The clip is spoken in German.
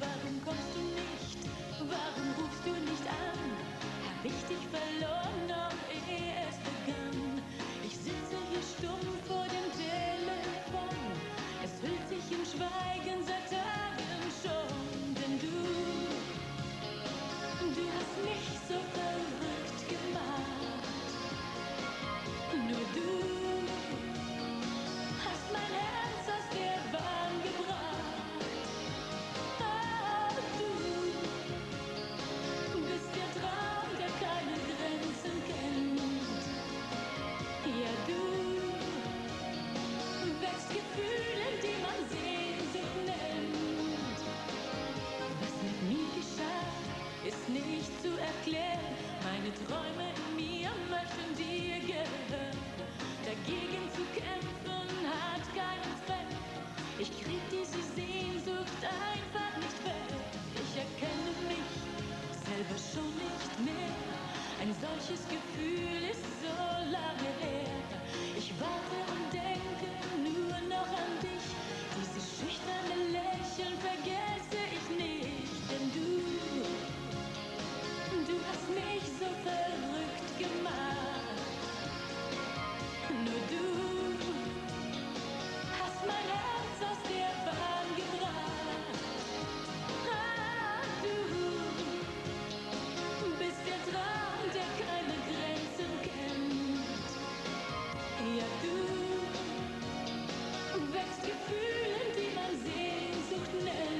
Warum kommst du nicht? Warum rufst du nicht an? Hab ich dich verloren, noch ehe es begann. Ich sitze hier stumm vor dem Telefon. Es hüllt sich im Schweigen seit Tagen schon. Denn du, du hast mich so verrückt. das schon nicht mehr. Ein solches Gefühl ist so lange her. Ich warte Gefühlen, die man Sehnsucht nennt.